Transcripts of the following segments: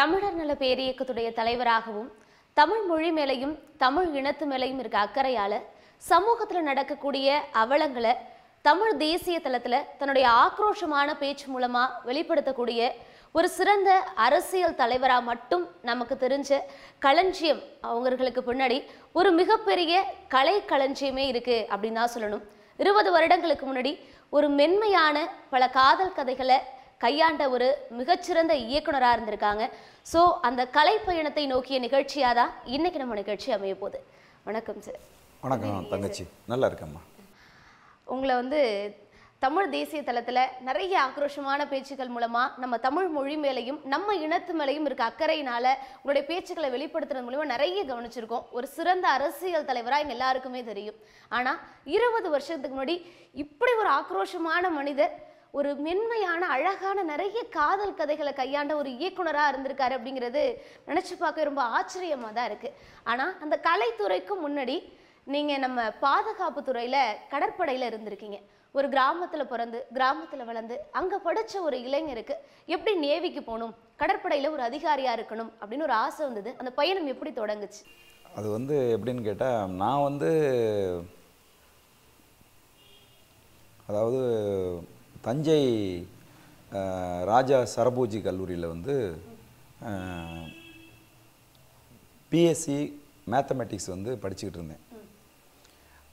தமிழர் நல பேரியக்கத்துடைய தலைவராகவும் தமிழ் மொழி மேலையும் தமிழ் இனத்து மேலையும் இருக்க அக்கறையால் சமூகத்தில் நடக்கக்கூடிய அவலங்களை தமிழ் தேசிய தளத்தில் தன்னுடைய ஆக்ரோஷமான பேச்சு மூலமாக வெளிப்படுத்தக்கூடிய ஒரு சிறந்த அரசியல் தலைவராக மட்டும் நமக்கு தெரிஞ்ச களஞ்சியம் அவங்களுக்கு பின்னாடி ஒரு மிகப்பெரிய கலை களஞ்சியமே இருக்குது அப்படின்னு தான் சொல்லணும். இருபது வருடங்களுக்கு முன்னாடி ஒரு மென்மையான பல காதல் கதைகளை கையாண்ட ஒரு மிகச்சிறந்த இயக்குனராக இருந்திருக்காங்க. ஸோ அந்த கலை பயணத்தை நோக்கிய நிகழ்ச்சியாக தான் இன்னைக்கு நம்ம நிகழ்ச்சி அமைய போகுது. வணக்கம் சார் வணக்கம் தங்கச்சி. நல்லா இருக்கேம்மா. உங்களை வந்து தமிழ் தேசிய தளத்தில் நிறைய ஆக்ரோஷமான பேச்சுக்கள் மூலமாக நம்ம தமிழ் மொழி மேலையும் நம்ம இனத்து மேலையும் இருக்க அக்கறையினால உங்களுடைய பேச்சுக்களை வெளிப்படுத்துறது மூலமா நிறைய கவனிச்சிருக்கோம். ஒரு சிறந்த அரசியல் தலைவராக எங்க எல்லாருக்குமே தெரியும். ஆனால் இருபது வருஷத்துக்கு முன்னாடி இப்படி ஒரு ஆக்ரோஷமான மனிதர் ஒரு மென்மையான அழகான நிறைய காதல் கதைகளை கையாண்ட ஒரு இயக்குனராக இருந்திருக்காரு அப்படிங்கிறது நினச்சி பார்க்க ரொம்ப ஆச்சரியமாக தான் இருக்குது ஆனால் அந்த கலைத்துறைக்கும் முன்னாடி நீங்கள் நம்ம பாதுகாப்பு துறையில் கடற்படையில் இருந்திருக்கீங்க. ஒரு கிராமத்தில் பிறந்து கிராமத்தில் வளர்ந்து அங்கே படித்த ஒரு இளைஞருக்கு எப்படி நேவிக்கு போகணும் கடற்படையில் ஒரு அதிகாரியாக இருக்கணும் அப்படின்னு ஒரு ஆசை வந்தது. அந்த பயணம் எப்படி தொடங்குச்சு? அது வந்து எப்படின்னு கேட்டால் நான் வந்து அதாவது தஞ்சை ராஜா சரபோஜி கல்லூரியில் வந்து பிஎஸ்சி மேத்தமெட்டிக்ஸ் வந்து படிச்சுக்கிட்டு இருந்தேன்.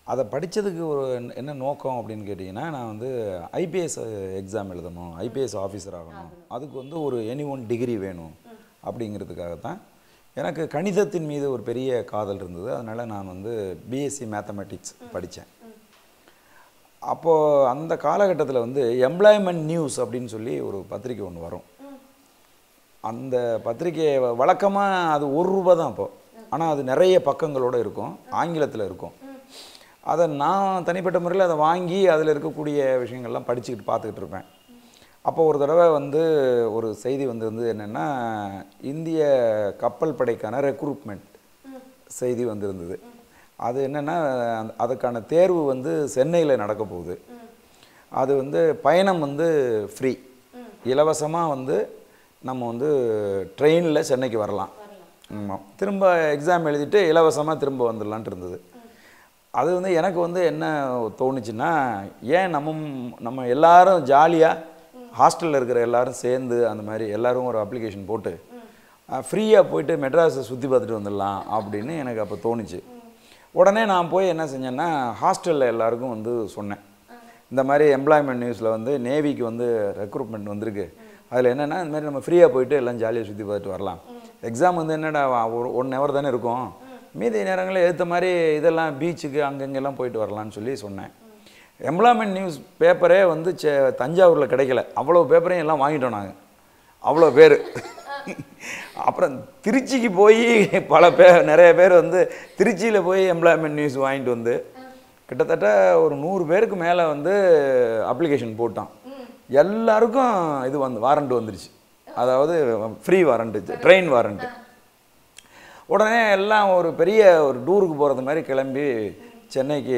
அதை படித்ததுக்கு ஒரு என்ன- என்ன நோக்கம் அப்படின்னு கேட்டிங்கன்னா நான் வந்து ஐபிஎஸ் எக்ஸாம் எழுதணும் ஐபிஎஸ் ஆஃபீஸர் ஆகணும். அதுக்கு வந்து ஒரு எனி ஒன் டிகிரி வேணும் அப்படிங்கிறதுக்காக தான் எனக்கு கணிதத்தின் மீது ஒரு பெரிய காதல் இருந்தது. அதனால் நான் வந்து பிஎஸ்சி மேத்தமெட்டிக்ஸ் படித்தேன். அப்போது அந்த காலகட்டத்தில் வந்து எம்ப்ளாய்மெண்ட் நியூஸ் அப்படின்னு சொல்லி ஒரு பத்திரிக்கை ஒன்று வரும். அந்த பத்திரிக்கையை வழக்கமாக அது ஒரு ரூபா தான் அப்போ. ஆனால் அது நிறைய பக்கங்களோடு இருக்கும். ஆங்கிலத்தில் இருக்கும். அதை நான் தனிப்பட்ட முறையில் அதை வாங்கி அதில் இருக்கக்கூடிய விஷயங்கள்லாம் படிச்சுக்கிட்டு பார்த்துக்கிட்டு இருப்பேன். அப்போ ஒரு தடவை வந்து ஒரு செய்தி வந்திருந்து என்னென்னா இந்திய கப்பல் படைக்கான ரெக்ரூட்மெண்ட் செய்தி வந்திருந்தது. அது என்னென்னா அதுக்கான தேர்வு வந்து சென்னையில் நடக்க போகுது. அது வந்து பயணம் வந்து ஃப்ரீ இலவசமாக வந்து நம்ம வந்து ட்ரெயினில் சென்னைக்கு வரலாம். ஆமாம் திரும்ப எக்ஸாம் எழுதிட்டு இலவசமாக திரும்ப வந்துடலான்ட்டு இருந்தது. அது வந்து எனக்கு வந்து என்ன தோணுச்சுன்னா ஏன் நம்ம நம்ம எல்லாரும் ஜாலியாக ஹாஸ்டலில் இருக்கிற எல்லாரும் சேர்ந்து அந்த மாதிரி எல்லோரும் ஒரு அப்ளிகேஷன் போட்டு ஃப்ரீயாக போயிட்டு மெட்ராஸை சுற்றி பார்த்துட்டு வந்துடலாம் அப்படின்னு எனக்கு அப்போ தோணுச்சு. உடனே நான் போய் என்ன செஞ்சேன்னா ஹாஸ்டலில் எல்லாருக்கும் வந்து சொன்னேன். இந்த மாதிரி எம்ப்ளாய்மெண்ட் நியூஸில் வந்து நேவிக்கு வந்து ரெக்ரூட்மெண்ட் வந்திருக்கு. அதில் என்னென்னா இந்த மாதிரி நம்ம ஃப்ரீயாக போயிட்டு எல்லாம் ஜாலியாக சுற்றி பார்த்துட்டு வரலாம். எக்ஸாம் வந்து என்னடா ஒரு ஒன் ஹவர் தானே இருக்கும். மீதி நேரங்களில் ஏற்ற மாதிரி இதெல்லாம் பீச்சுக்கு அங்கங்கெல்லாம் போயிட்டு வரலாம்னு சொல்லி சொன்னேன். எம்ப்ளாய்மெண்ட் நியூஸ் பேப்பரே வந்து செ தஞ்சாவூரில் கிடைக்கல. அவ்வளோ பேப்பரையும் எல்லாம் வாங்கிட்டோம் நாங்கள் அவ்வளோ பேர். அப்புறம் திருச்சிக்கு போய் பல பேர் நிறைய பேர் வந்து திருச்சியில் போய் எம்ப்ளாய்மெண்ட் நியூஸ் வாங்கிட்டு வந்து கிட்டத்தட்ட ஒரு நூறு பேருக்கு மேலே வந்து அப்ளிகேஷன் போட்டான். எல்லாருக்கும் இது வந்து வாரண்ட் வந்துருச்சு. அதாவது ஃப்ரீ வாரண்ட் ட்ரெயின் வாரண்ட் உடனே எல்லாம் ஒரு பெரிய ஒரு டூருக்கு போகிறது மாதிரி கிளம்பி சென்னைக்கு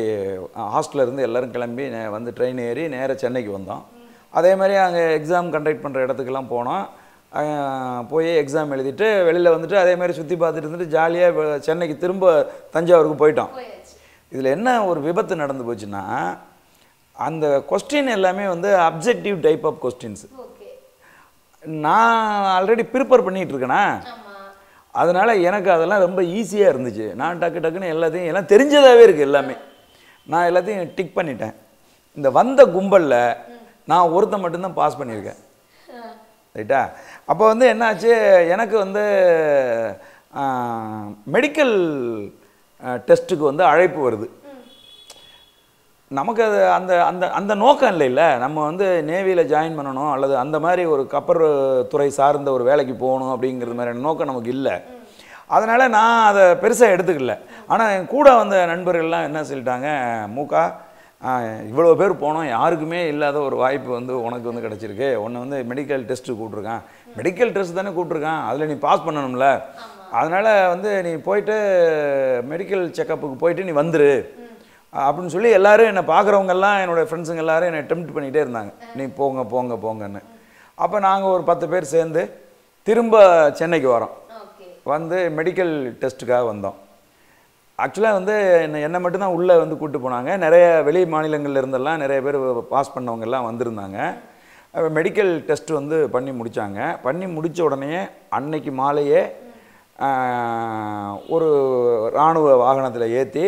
ஹாஸ்டலில் இருந்து எல்லாரும் கிளம்பி நே- வந்து ட்ரெயின் ஏறி நேராக சென்னைக்கு வந்தோம். அதே மாதிரி அங்கே எக்ஸாம் கண்டக்ட் பண்ணுற இடத்துக்கெல்லாம் போனோம். போய் எக்ஸாம் எழுதிட்டு வெளியில் வந்துட்டு அதே மாதிரி சுற்றி பார்த்துட்டு இருந்துட்டு ஜாலியாக சென்னைக்கு திரும்ப தஞ்சாவூருக்கு போயிட்டோம். இதில் என்ன ஒரு விபத்து நடந்து போச்சுன்னா அந்த கொஸ்டின் எல்லாமே வந்து அப்ஜெக்டிவ் டைப் ஆஃப் கொஸ்டின்ஸ் நான் ஆல்ரெடி ப்ரிப்பேர் பண்ணிட்டு இருக்கேனா? அதனால எனக்கு அதெல்லாம் ரொம்ப ஈஸியாக இருந்துச்சு. நான் டக்கு டக்குன்னு எல்லாத்தையும் எல்லாம் தெரிஞ்சதாகவே இருக்குது எல்லாமே. நான் எல்லாத்தையும் டிக் பண்ணிட்டேன். இந்த வந்த கும்பலில் நான் ஒருத்தன் மட்டும்தான் பாஸ் பண்ணியிருக்கேன். ரைட்டா அப்போ வந்து என்னாச்சு? எனக்கு வந்து மெடிக்கல் டெஸ்ட்டுக்கு வந்து அழைப்பு வருது. நமக்கு அது அந்த அந்த அந்த நோக்கம் இல்லைல்ல. நம்ம வந்து நேவியில் ஜாயின் பண்ணணும் அல்லது அந்த மாதிரி ஒரு கப்பர் துறை சார்ந்த ஒரு வேலைக்கு போகணும் அப்படிங்கிறது மாதிரியான நோக்கம் நமக்கு இல்லை. அதனால் நான் அதை பெருசாக எடுத்துக்கல. ஆனால் என் கூட வந்த நண்பர்கள்லாம் என்ன சொல்லிட்டாங்க மூக்கா இவ்வளோ பேர் போனோம் யாருக்குமே இல்லாத ஒரு வாய்ப்பு வந்து உனக்கு வந்து கிடச்சிருக்கு. உன்னை வந்து மெடிக்கல் டெஸ்ட்டு கூப்பிட்ருக்கான் மெடிக்கல் டெஸ்ட் தானே கூப்பிட்ருக்கான் அதில் நீ பாஸ் பண்ணணும்ல. அதனால் வந்து நீ போயிட்டு மெடிக்கல் செக்கப்புக்கு போயிட்டு நீ வந்துரு. அப்படின்னு சொல்லி எல்லாரும் என்னை பார்க்குறவங்க எல்லாம் என்னோட ஃப்ரெண்ட்ஸுங்க எல்லாரும் என்னை டெம்ப்ட் பண்ணிகிட்டே இருந்தாங்க. நீ போங்க போங்க போங்கன்னு. அப்போ நாங்கள் ஒரு பத்து பேர் சேர்ந்து திரும்ப சென்னைக்கு வரோம். வந்து மெடிக்கல் டெஸ்ட்டுக்காக வந்தோம். ஆக்சுவலாக வந்து என்னை என்னை மட்டும்தான் உள்ளே வந்து கூப்பிட்டு போனாங்க. நிறைய வெளி மாநிலங்கள்ல இருந்தெல்லாம் நிறைய பேர் பாஸ் பண்ணவங்க எல்லாம் வந்திருந்தாங்க. மெடிக்கல் டெஸ்ட் வந்து பண்ணி முடித்தாங்க பண்ணி முடித்த உடனே அன்னைக்கு மாலையே ஒரு இராணுவ வாகனத்தில் ஏற்றி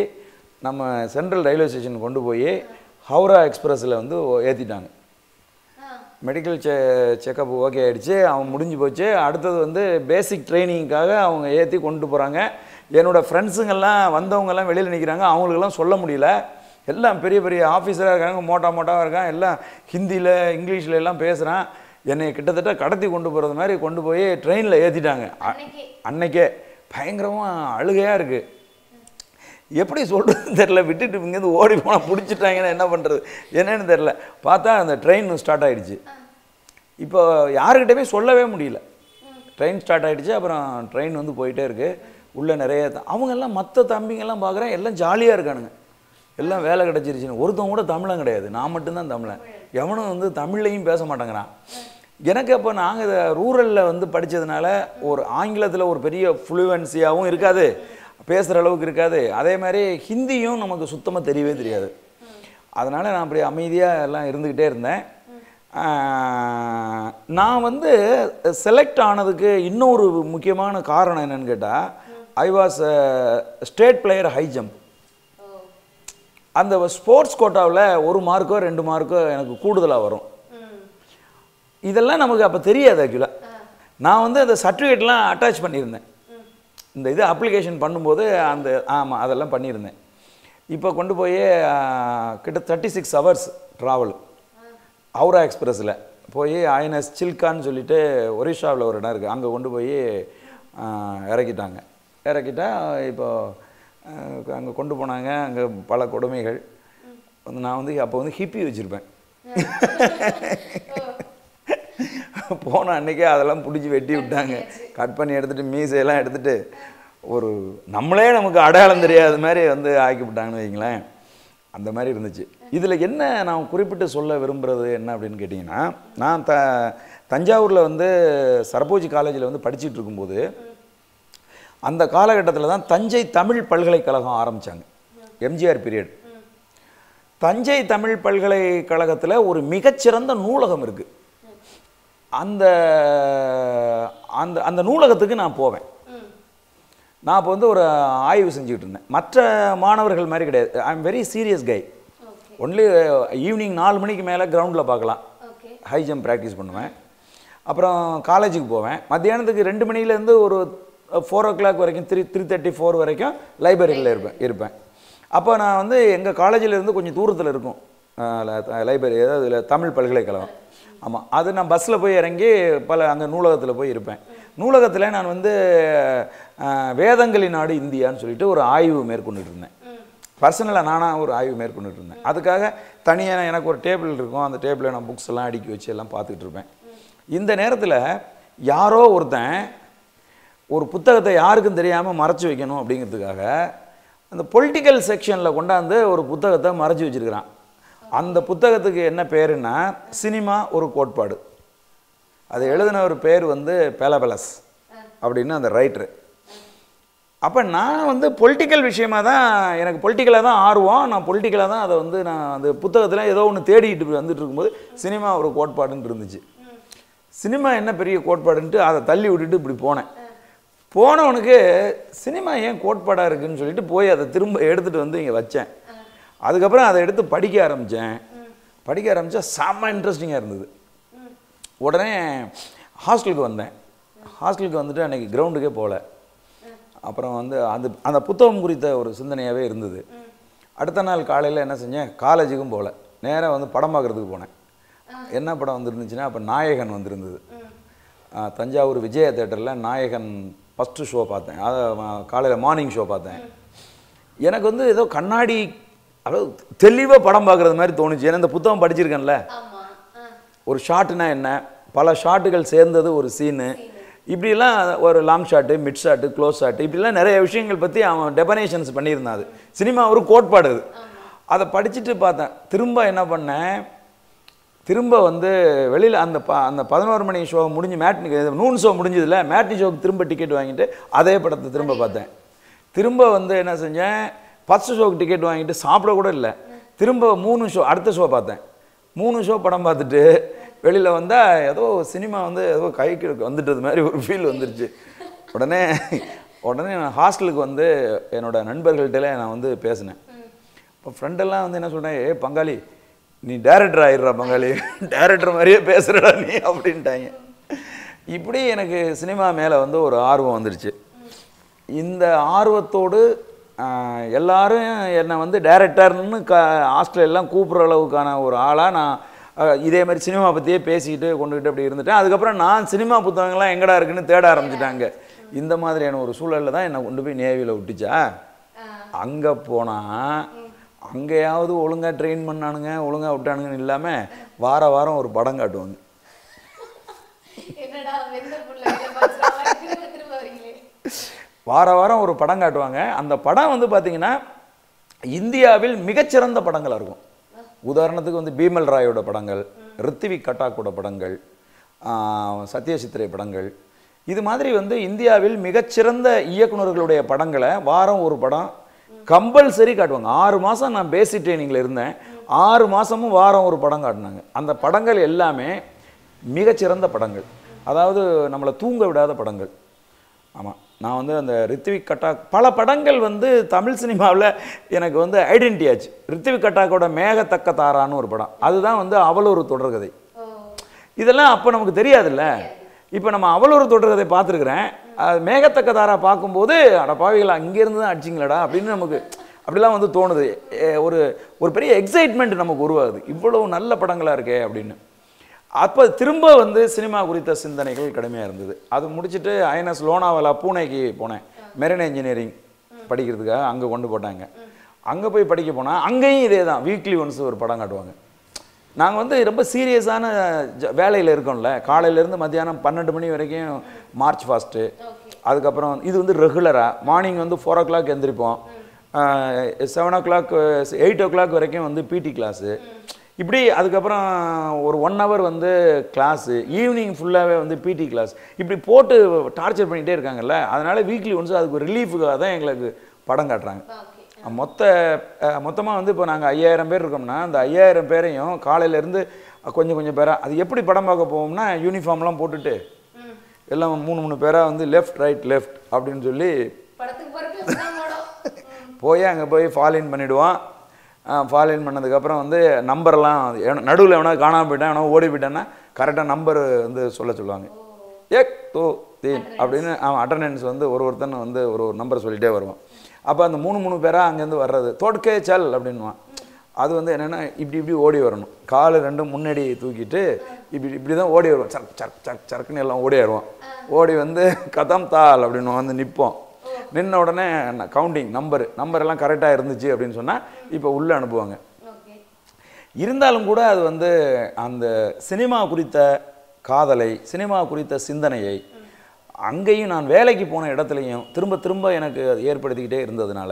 நம்ம சென்ட்ரல் ரயில்வே ஸ்டேஷன் கொண்டு போய் ஹவுரா எக்ஸ்பிரஸில் வந்து ஏற்றிட்டாங்க மெடிக்கல் செ செக்கப் ஓகே ஆயிடுச்சு. அவன் முடிஞ்சு போச்சு. அடுத்தது வந்து பேசிக் ட்ரைனிங்க்காக அவங்க ஏற்றி கொண்டு போகிறாங்க என்னோடய ஃப்ரெண்ட்ஸுங்கெல்லாம் வந்தவங்கெல்லாம் வெளியில் நிற்கிறாங்க அவங்களுக்கெல்லாம் சொல்ல முடியல. எல்லாம் பெரிய பெரிய ஆஃபீஸராக இருக்காங்க மோட்டா மோட்டாவாக இருக்கான் எல்லாம் ஹிந்தியில் இங்கிலீஷில் எல்லாம் பேசுகிறான் என்னை கிட்டத்தட்ட கடத்தி கொண்டு போகிறது மாதிரி கொண்டு போய் ட்ரெயினில் ஏற்றிட்டாங்க அன்னைக்கே. அன்னைக்கே. பயங்கரமாக அழுகையாக இருக்குது எப்படி சொல்கிறதுன்னு தெரில விட்டுட்டு இங்கேருந்து ஓடி போனால் பிடிச்சிட்டாங்கன்னா என்ன பண்ணுறது என்னன்னு தெரில பார்த்தா அந்த ட்ரெயின் ஸ்டார்ட் ஆயிடுச்சு. இப்போ யாருக்கிட்டயுமே சொல்லவே முடியல. ட்ரெயின் ஸ்டார்ட் ஆயிடுச்சு அப்புறம் ட்ரெயின் வந்து போயிட்டே இருக்கு. உள்ள நிறைய அவங்கெல்லாம் மற்ற தம்பிங்கெல்லாம் பார்க்குறேன் எல்லாம் ஜாலியாக இருக்கானுங்க. எல்லாம் வேலை கிடச்சிருச்சுன்னு. ஒருத்தவங்க கூட தமிழன் கிடையாது. நான் மட்டும்தான் தமிழன். எவனும் வந்து தமிழ்லையும் பேச மாட்டேங்கிறான். எனக்கு அப்போ நாங்கள் இதை ரூரலில் வந்து படித்ததுனால ஒரு ஆங்கிலத்தில் ஒரு பெரிய ஃப்ளூவன்சியாகவும் இருக்காது. பேசுகிற அளவுக்கு இருக்காது. அதே மாதிரி ஹிந்தியும் நமக்கு சுத்தமாக தெரியவே தெரியாது. அதனால் நான் அப்படி அமைதியாக எல்லாம் இருந்துக்கிட்டே இருந்தேன். நான் வந்து செலக்ட் ஆனதுக்கு இன்னொரு முக்கியமான காரணம் என்னன்னு கேட்டால் I was state player high jump அந்த ஸ்போர்ட்ஸ் கோட்டாவில் ஒரு மார்க்கோ ரெண்டு மார்க்கோ எனக்கு கூடுதலாக வரும். இதெல்லாம் நமக்கு அப்போ தெரியாது ஆக்சுவலாக நான் வந்து அந்த சர்டிஃபிகேட்லாம் அட்டாச் பண்ணியிருந்தேன். இந்த இது அப்ளிகேஷன் பண்ணும்போது அந்த ஆமாம் அதெல்லாம் பண்ணியிருந்தேன். இப்போ கொண்டு போய் கிட்ட thirty six hours travel Howrah எக்ஸ்பிரஸில் போய் ஐஎன்எஸ் சில்கான்னு சொல்லிட்டு ஒரிஷாவில் ஒரு இடம் இருக்குது அங்கே கொண்டு போய் இறக்கிட்டாங்க. இறக்கிட்டால் இப்போ அங்கே கொண்டு போனாங்க. அங்கே பல கொடுமைகள். வந்து நான் வந்து அப்போ வந்து ஹிப்பி வச்சுருப்பேன். போன அன்னைக்கே அதெல்லாம் பிடிச்சி வெட்டி விட்டாங்க. கட் பண்ணி எடுத்துகிட்டு மீசையெல்லாம் எடுத்துகிட்டு ஒரு நம்மளே நமக்கு அடையாளம் தெரியாத மாதிரி வந்து ஆக்கி விட்டாங்கன்னு வைங்களேன். அந்த மாதிரி இருந்துச்சு. இதில் என்ன நான் குறிப்பிட்டு சொல்ல விரும்புகிறது என்ன அப்படின்னு கேட்டிங்கன்னா நான் த தஞ்சாவூரில் வந்து சரபோஜி காலேஜில் வந்து படிச்சிட்டு இருக்கும்போது அந்த காலகட்டத்தில் தான் தஞ்சை தமிழ் பல்கலைக்கழகம் ஆரம்பித்தாங்க எம்ஜிஆர் பீரியட் தஞ்சை தமிழ் பல்கலைக்கழகத்தில் ஒரு மிகச்சிறந்த நூலகம் இருக்குது அந்த அந்த அந்த நூலகத்துக்கு நான் போவேன். நான் இப்போ வந்து ஒரு ஆய்வு செஞ்சுக்கிட்டு இருந்தேன். மற்ற மாணவர்கள் மாதிரி கிடையாது. I am very serious guy only evening நாலு மணிக்கு மேலே கிரவுண்டில் பார்க்கலாம் ஹை ஜம்ப் ப்ராக்டிஸ் பண்ணுவேன். அப்புறம் காலேஜுக்கு போவேன். மத்தியானத்துக்கு ரெண்டு மணிலேருந்து ஒரு ஃபோர் ஓ கிளாக் வரைக்கும் த்ரீ த்ரீ தேர்ட்டி ஃபோர் வரைக்கும் லைப்ரரியில் இருப்பேன் இருப்பேன். அப்போ நான் வந்து எங்கள் காலேஜில் இருந்து கொஞ்சம் தூரத்தில் இருக்கும். லைப்ரரி அதாவது தமிழ் பல்கலைக்கழகம். ஆமாம் அது நான் பஸ்ஸில் போய் இறங்கி பல அங்கே நூலகத்தில் போய் இருப்பேன். நூலகத்தில் நான் வந்து வேதங்களின் நாடு இந்தியான்னு சொல்லிட்டு ஒரு ஆய்வு மேற்கொண்டுட்டு இருந்தேன். பர்சனலாக நானாக ஒரு ஆய்வு மேற்கொண்டுட்டு இருந்தேன். அதுக்காக தனியாக எனக்கு ஒரு டேபிள் இருக்கும். அந்த டேபிளில் நான் புக்ஸ் எல்லாம் அடுக்கி வச்சு எல்லாம் பார்த்துக்கிட்டு இருப்பேன். இந்த நேரத்தில் யாரோ ஒருத்தன் ஒரு புத்தகத்தை யாருக்கும் தெரியாமல் மறைச்சி வைக்கணும் அப்படிங்கிறதுக்காக அந்த பொலிட்டிக்கல் செக்ஷனில் கொண்டாந்து ஒரு புத்தகத்தை மறைச்சி வச்சிருக்கிறான். அந்த புத்தகத்துக்கு என்ன பேருன்னா சினிமா ஒரு கோட்பாடு. அது எழுதின ஒரு பேர் வந்து பேலபலஸ் அப்படின்னு அந்த ரைட்ரு அப்போ நான் வந்து பொலிட்டிக்கல் விஷயமா தான் எனக்கு பொலிட்டிக்கலாக தான் ஆர்வம். நான் பொலிட்டிக்கலாக தான் அதை வந்து நான் அந்த புத்தகத்தில் ஏதோ ஒன்று தேடிட்டு வந்துட்டு இருக்கும்போது சினிமா ஒரு கோட்பாடுன்னு இருந்துச்சு. சினிமா என்ன பெரிய கோட்பாடுன்ட்டு அதை தள்ளி விட்டுட்டு இப்படி போனேன். போனவனுக்கு சினிமா ஏன் கோட்பாடாக இருக்குன்னு சொல்லிட்டு போய் அதை திரும்ப எடுத்துகிட்டு வந்து இங்கே வச்சேன். அதுக்கப்புறம் அதை எடுத்து படிக்க ஆரம்பித்தேன் படிக்க ஆரம்பித்தா செம்ம இன்ட்ரெஸ்டிங்காக இருந்தது. உடனே ஹாஸ்டலுக்கு வந்தேன். ஹாஸ்டலுக்கு வந்துட்டு அன்றைக்கி கிரவுண்டுக்கே போகல அப்புறம் வந்து அந்த அந்த புத்தகம் குறித்த ஒரு சிந்தனையாகவே இருந்தது. அடுத்த நாள் காலையில் என்ன செஞ்சேன்? காலேஜுக்கும் போகல நேராக வந்து படம் பார்க்குறதுக்கு போனேன். என்ன படம் வந்துருந்துச்சுன்னா அப்போ நாயகன் வந்திருந்தது. தஞ்சாவூர் விஜய தேட்டரில் நாயகன் ஃபஸ்ட்டு ஷோ பார்த்தேன். அதை காலையில் மார்னிங் ஷோ பார்த்தேன். எனக்கு வந்து ஏதோ கண்ணாடி அதாவது தெளிவாக படம் பார்க்குறது மாதிரி தோணுச்சு. ஏன்னா இந்த புத்தகம் படிச்சிருக்கேன்ல. ஒரு ஷாட்டுனா என்ன? பல ஷாட்டுகள் சேர்ந்தது ஒரு சீனு இப்படிலாம் ஒரு long shot mid shot close shot இப்படிலாம் நிறைய விஷயங்கள் பற்றி அவன் டெபனேஷன்ஸ் பண்ணியிருந்தான் அது. சினிமா ஒரு கோட்பாடு அது. அதை படிச்சுட்டு பார்த்தேன். திரும்ப என்ன பண்ணேன்? திரும்ப வந்து வெளியில் அந்த ப அந்த பதினோரு மணி ஷோ முடிஞ்சு மேட்னி நூன் ஷோ முடிஞ்சதில்ல மேட்னி ஷோக்கு திரும்ப டிக்கெட் வாங்கிட்டு அதே படத்தை திரும்ப பார்த்தேன். திரும்ப வந்து என்ன செஞ்சேன்? ஃபஸ்ட்டு ஷோக்கு டிக்கெட் வாங்கிட்டு சாப்பிட கூட இல்லை. திரும்ப மூணு ஷோ அடுத்த ஷோ பார்த்தேன். மூணு ஷோ படம் பார்த்துட்டு வெளியில் வந்தால் ஏதோ சினிமா வந்து ஏதோ கைக்கு வந்துட்டது மாதிரி ஒரு ஃபீல் வந்துருச்சு. உடனே உடனே நான் ஹாஸ்டலுக்கு வந்து என்னோட நண்பர்கள்ட்டலாம் நான் வந்து பேசினேன். இப்போ ஃப்ரெண்டெல்லாம் வந்து என்ன சொன்னேன் ஏ பங்காளி நீ டேரக்டர் ஆயிடுறா பங்காளி டேரக்டர் மாதிரியே பேசுகிறடா நீ அப்படின்ட்டாங்க. இப்படி எனக்கு சினிமா மேலே வந்து ஒரு ஆர்வம் வந்துருச்சு. இந்த ஆர்வத்தோடு எல்லாரும் என்னை வந்து டேரக்டர்னு க ஆஸ்திரேலியெல்லாம் கூப்பிட்ற அளவுக்கான ஒரு ஆளாக நான் இதே மாதிரி சினிமா பற்றியே பேசிக்கிட்டு கொண்டுக்கிட்டு அப்படி இருந்துட்டேன். அதுக்கப்புறம் நான் சினிமா புத்தகங்கள்லாம் எங்கடா இருக்குன்னு தேட ஆரம்பிச்சிட்டாங்க. இந்த மாதிரியான ஒரு சூழலில் தான் என்னை கொண்டு போய் நேவியில் விட்டுச்சா. அங்கே போனால் அங்கேயாவது ஒழுங்காக ட்ரெயின் பண்ணானுங்க ஒழுங்காக விட்டானுங்கன்னு இல்லாமல் வார வாரம் ஒரு படம் காட்டுவாங்க. வார வாரம் ஒரு படம் காட்டுவாங்க. அந்த படம் வந்து பார்த்தீங்கன்னா இந்தியாவில் மிகச்சிறந்த படங்களாக இருக்கும். உதாரணத்துக்கு வந்து பீமல் ராயோட படங்கள் ரித்திவிக் கட்டாக்கோட படங்கள் சத்யசித்திரை படங்கள். இது மாதிரி வந்து இந்தியாவில் மிகச்சிறந்த இயக்குனர்களுடைய படங்களை வாரம் ஒரு படம் கம்பல்சரி காட்டுவாங்க. ஆறு மாதம் நான் பேசிக் ட்ரைனிங்கில் இருந்தேன். ஆறு மாதமும் வாரம் ஒரு படம் காட்டினாங்க. அந்த படங்கள் எல்லாமே மிகச்சிறந்த படங்கள். அதாவது நம்மளை தூங்க விடாத படங்கள். ஆமாம் நான் வந்து அந்த ரித்விக் கட்டாக் பல படங்கள் வந்து தமிழ் சினிமாவில் எனக்கு வந்து ஐடென்டி ஆச்சு. ரித்விக் கட்டாக்கோட மேகத்தக்க தாரான்னு ஒரு படம். அதுதான் வந்து அவள் ஒரு தொடர்கதை இதெல்லாம் அப்போ நமக்கு தெரியாதுல்ல. இப்போ நம்ம அவள் ஒரு தொடர்கதை பார்த்துருக்குறேன். அது மேகத்தக்க தாரா பார்க்கும்போது அட அங்கேருந்து தான் அடிச்சிங்களடா அப்படின்னு நமக்கு அப்படிலாம் வந்து தோணுது. ஒரு ஒரு பெரிய எக்ஸைட்மெண்ட் நமக்கு உருவாகுது. இவ்வளோ நல்ல படங்களாக இருக்கே அப்படின்னு. அப்போ திரும்ப வந்து சினிமா குறித்த சிந்தனைகள் கடுமையாக இருந்தது. அது முடிச்சுட்டு ஐஎன்எஸ் லோனாவலா பூனேக்கு போனேன். மெரின் இன்ஜினியரிங் படிக்கிறதுக்காக அங்கே கொண்டு போட்டாங்க. அங்கே போய் படிக்க போனால் அங்கேயும் இதே தான் வீக்லி ஒன்ஸ் ஒரு படம் காட்டுவாங்க. நாங்கள் வந்து ரொம்ப சீரியஸான வேலையில் இருக்கோம்ல. காலையிலேருந்து மத்தியானம் பன்னெண்டு மணி வரைக்கும் மார்ச் ஃபாஸ்ட்டு அதுக்கப்புறம் இது வந்து ரெகுலராக மார்னிங் வந்து ஃபோர் ஓ கிளாக் எந்திரிப்போம். Seven o'clock eight o'clock வரைக்கும் வந்து பிடி கிளாஸு இப்படி அதுக்கப்புறம் ஒரு ஒன் ஹவர் வந்து கிளாஸு ஈவினிங் ஃபுல்லாகவே வந்து பிடி கிளாஸ் இப்படி போட்டு டார்ச்சர் பண்ணிகிட்டே இருக்காங்கல்ல. அதனால் வீக்லி ஒன்ஸ் அதுக்கு ஒரு ரிலீஃபுக்காக தான் எங்களுக்கு படம் காட்டுறாங்க. மொத்த மொத்தமாக வந்து இப்போ நாங்கள் ஐயாயிரம் பேர் இருக்கோம்னா அந்த ஐயாயிரம் பேரையும் காலையிலேருந்து கொஞ்சம் கொஞ்சம் பேராக அது எப்படி படம் பார்க்க போவோம்னா யூனிஃபார்ம்லாம் போட்டுட்டு எல்லாம் மூணு மூணு பேராக வந்து லெஃப்ட் ரைட் லெஃப்ட் அப்படின்னு சொல்லி போய் அங்கே போய் ஃபாலின் பண்ணிவிடுவான் ஃபாலின் பண்ணதுக்கப்புறம் வந்து நம்பர்லாம் நடுவில் எவனா காணாமல் போயிட்டான் எவனா ஓடி போயிட்டான்னா கரெக்டாக நம்பர் வந்து சொல்ல சொல்லுவாங்க. ஏக் தோ தீன் அப்படின்னு அவன் அட்டண்டன்ஸ் வந்து ஒரு ஒருத்தன் வந்து ஒரு ஒரு நம்பர் சொல்லிட்டே வருவான். அப்போ அந்த மூணு மூணு பேராக அங்கேருந்து வர்றது. தோட்கே சல் அப்படின்வான் அது வந்து என்னென்னா இப்படி இப்படி ஓடி வரணும். கால் ரெண்டும் முன்னாடி தூக்கிட்டு இப்படி இப்படி தான் ஓடி வருவோம். சர்க் சர்க் சர்க் சர்க்குன்னு எல்லாம் ஓடி வருவோம். ஓடி வந்து கதம் தால் அப்படின்னு வந்து நிற்போம் நின்ன உடனே கவுண்டிங் நம்பர் நம்பர் எல்லாம் கரெக்டாக இருந்துச்சு அப்படின்னு சொன்னால் இப்போ உள்ளே அனுப்புவாங்க. இருந்தாலும் கூட அது வந்து அந்த சினிமா குறித்த காதலை சினிமா குறித்த சிந்தனையை அங்கேயும் நான் வேலைக்கு போன இடத்துலையும் திரும்ப திரும்ப எனக்கு அது ஏற்படுத்திக்கிட்டே இருந்ததுனால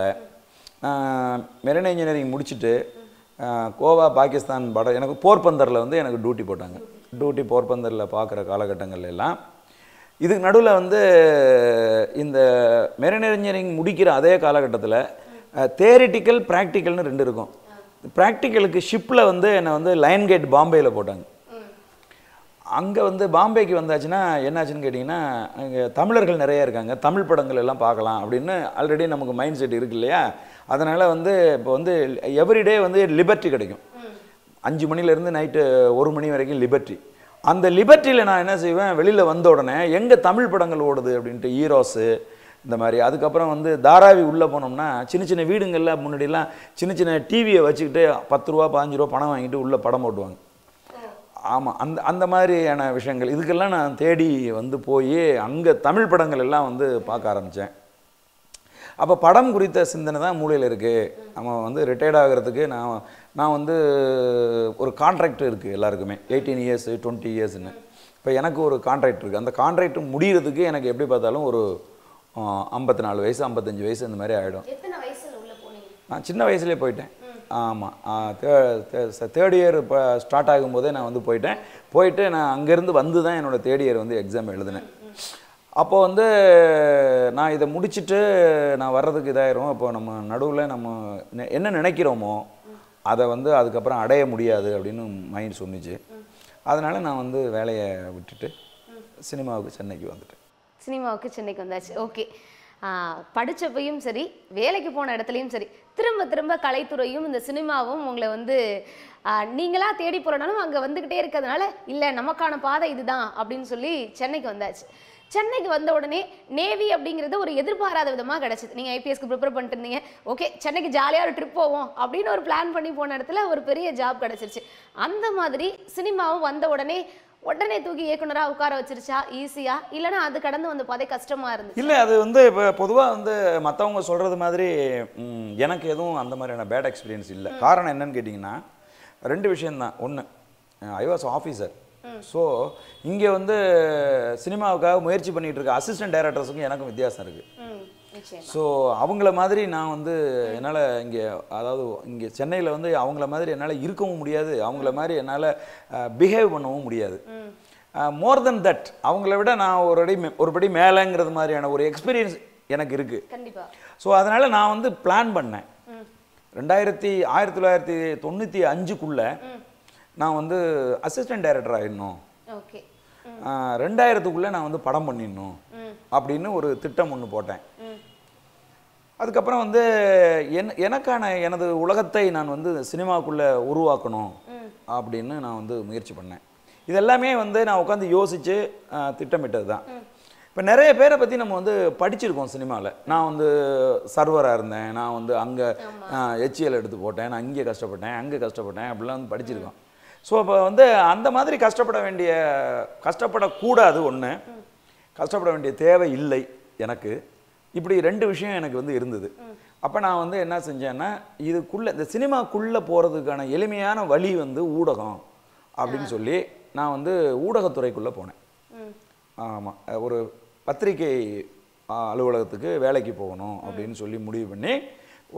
மெரின் இன்ஜினியரிங் முடிச்சுட்டு கோவா பாகிஸ்தான் பட எனக்கு போர்பந்தரில் வந்து எனக்கு டியூட்டி போட்டாங்க. டியூட்டி போர்பந்தரில் பார்க்குற காலகட்டங்கள் எல்லாம் இதுக்கு நடுவில் வந்து இந்த மெரின் இன்ஜினியரிங் முடிக்கிற அதே காலகட்டத்தில் தேரிட்டிக்கல் ப்ராக்டிக்கல்னு ரெண்டு இருக்கும். ப்ராக்டிக்கலுக்கு ஷிப்பில் வந்து என்னை வந்து லைன் கேட் பாம்பேயில் போட்டாங்க. அங்கே வந்து பாம்பேக்கு வந்தாச்சுன்னா என்னாச்சுன்னு கேட்டிங்கன்னா அங்கே தமிழர்கள் நிறைய இருக்காங்க. தமிழ் படங்கள் எல்லாம் பார்க்கலாம் அப்படின்னு ஆல்ரெடி நமக்கு மைண்ட் செட் இருக்கு இல்லையா? அதனால் வந்து இப்போ வந்து எவ்ரிடே வந்து லிபர்ட்டி கிடைக்கும். அஞ்சு மணிலேருந்து நைட்டு ஒரு மணி வரைக்கும் லிபர்ட்டி அந்த லிபர்ட்டியில் நான் என்ன செய்வேன்? வெளியில் வந்த உடனே எங்கே தமிழ் படங்கள் ஓடுது அப்படின்ட்டு ஈரோஸு இந்த மாதிரி. அதுக்கப்புறம் வந்து தாராவி உள்ளே போனோம்னா சின்ன சின்ன வீடுங்களில் முன்னாடிலாம் சின்ன சின்ன டிவியை வச்சுக்கிட்டு பத்து ரூபா பாஞ்சு ரூபா பணம் வாங்கிட்டு உள்ளே படம் ஓட்டுவாங்க. ஆமாம் அந்த அந்த மாதிரியான விஷயங்கள். இதுக்கெல்லாம் நான் தேடி வந்து போய் அங்கே தமிழ் படங்கள் எல்லாம் வந்து பார்க்க ஆரம்பித்தேன் அப்போ படம் குறித்த சிந்தனை தான் மூளையில் இருக்குது நம்ம வந்து ரிட்டையர்ட் ஆகிறதுக்கு நான் நான் வந்து ஒரு கான்ட்ராக்ட் இருக்குது எல்லாருக்குமே. எயிட்டீன் இயர்ஸ் டுவெண்ட்டி இயர்ஸ்னு இப்போ எனக்கு ஒரு கான்ட்ராக்ட் இருக்குது அந்த கான்ட்ராக்ட் முடிகிறதுக்கு எனக்கு எப்படி பார்த்தாலும் ஒரு ஐம்பத்தி நாலு வயசு ஐம்பத்தஞ்சு வயசு இந்த மாதிரி ஆகிடும் நான் சின்ன வயசுலேயே போயிட்டேன். ஆமாம் தேர்ட் இயர் இப்போ ஸ்டார்ட் ஆகும்போதே நான் வந்து போயிட்டேன். போயிட்டு நான் அங்கேருந்து வந்து தான் என்னோட தேர்ட் இயர் வந்து எக்ஸாம் எழுதினேன். அப்போ வந்து நான் இதை முடிச்சுட்டு நான் வர்றதுக்கு இதாயிரும். அப்போ நம்ம நடுவில் நம்ம நெ- என்ன நினைக்கிறோமோ அதை வந்து அதுக்கப்புறம் அடைய முடியாது அப்படின்னு மைண்ட் சொன்னிச்சு. அதனால் நான் வந்து வேலையை விட்டுட்டு சினிமாவுக்கு சென்னைக்கு வந்துட்டேன். சினிமாவுக்கு சென்னைக்கு வந்தாச்சு. ஓகே. படித்தப்பையும் சரி வேலைக்கு போன இடத்துலையும் சரி திரும்ப திரும்ப கலைத்துறையும் இந்த சினிமாவும் உங்களை வந்து நீங்களாக நீங்களா தேடி போறனாலும் அங்கே வந்துக்கிட்டே இருக்கிறதுனால இல்லை நமக்கான பாதை இதுதான் அப்படின்னு சொல்லி சென்னைக்கு வந்தாச்சு. சென்னைக்கு வந்த உடனே நேவி அப்படிங்கிறது ஒரு எதிர்பாராத விதமாக கிடச்சிது. நீங்கள் ஐபிஎஸ்க்கு ப்ரிப்பேர் பண்ணிட்டு இருந்தீங்க. ஓகே சென்னைக்கு ஜாலியாக ஒரு ட்ரிப் போவோம் அப்படின்னு ஒரு பிளான் பண்ணி போன இடத்துல ஒரு பெரிய ஜாப் கிடச்சிருச்சு. அந்த மாதிரி சினிமாவும் வந்த உடனே உடனே தூக்கி இயக்குனரா உட்கார வச்சிருச்சா? ஈஸியா? இல்லைன்னா அது கடந்து வந்த பாதை கஷ்டமா இருந்துச்சு. இல்லை அது வந்து இப்போ பொதுவாக வந்து மற்றவங்க சொல்கிறது மாதிரி ம், எனக்கு எதுவும் அந்த மாதிரியான பேட் எக்ஸ்பீரியன்ஸ் இல்லை. காரணம் என்னன்னு கேட்டிங்கன்னா ரெண்டு விஷயம்தான். ஒன்று ஐ வாஸ் ஆஃபீஸர் ஸோ இங்கே வந்து சினிமாவுக்காக முயற்சி பண்ணிட்டு இருக்க அசிஸ்டன்ட் டைரக்டர்ஸுக்கும் எனக்கும் வித்தியாசம் இருக்குது நிச்சயம். ஸோ அவங்கள மாதிரி நான் வந்து என்னால் இங்கே அதாவது இங்கே சென்னையில் வந்து அவங்கள மாதிரி என்னால் இருக்கவும் முடியாது. அவங்கள மாதிரி என்னால் பிஹேவ் பண்ணவும் முடியாது. மோர் தென் தட் அவங்கள விட நான் ஒரு அடி மே- ஒரு படி மேலேங்கிறது மாதிரியான ஒரு எக்ஸ்பீரியன்ஸ் எனக்கு இருக்குது ஸோ அதனால் நான் வந்து பிளான் பண்ணேன். ரெண்டாயிரத்தி ஆயிரத்தி தொள்ளாயிரத்தி தொண்ணூற்றி அஞ்சுக்குள்ளே நான் வந்து அசிஸ்டன்ட் டைரக்டர் ஆகிடணும் ஓகே ரெண்டாயிரத்துக்குள்ளே நான் வந்து படம் பண்ணிடணும் அப்படின்னு ஒரு திட்டம் ஒன்று போட்டேன். அதுக்கப்புறம் வந்து என் எனக்கான எனது உலகத்தை நான் வந்து சினிமாக்குள்ளே உருவாக்கணும் அப்படின்னு நான் வந்து முயற்சி பண்ணேன். இது எல்லாமே வந்து நான் உட்காந்து யோசித்து திட்டமிட்டது தான் இப்போ நிறைய பேரை பற்றி நம்ம வந்து படிச்சிருக்கோம் சினிமாவில் நான் வந்து சர்வராக இருந்தேன். நான் வந்து அங்கே ஹெச்எல் எடுத்து போட்டேன். நான் இங்கே கஷ்டப்பட்டேன் அங்கே கஷ்டப்பட்டேன் அப்படிலாம் வந்து படிச்சிருக்கோம். ஸோ அப்போ வந்து அந்த மாதிரி கஷ்டப்பட வேண்டிய கஷ்டப்படக்கூடாது ஒன்று கஷ்டப்பட வேண்டிய தேவை இல்லை எனக்கு. இப்படி ரெண்டு விஷயம் எனக்கு வந்து இருந்தது. அப்போ நான் வந்து என்ன செஞ்சேன்னா இதுக்குள்ளே இந்த சினிமாக்குள்ளே போகிறதுக்கான எளிமையான வழி வந்து ஊடகம் அப்படின்னு சொல்லி நான் வந்து ஊடகத்துறைக்குள்ளே போனேன். ஆமாம் ஒரு பத்திரிகை அலுவலகத்துக்கு வேலைக்கு போகணும் அப்படின்னு சொல்லி முடிவு பண்ணி